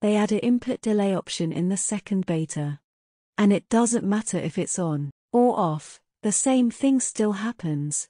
they add an input delay option in the second beta. And it doesn't matter if it's on or off, the same thing still happens.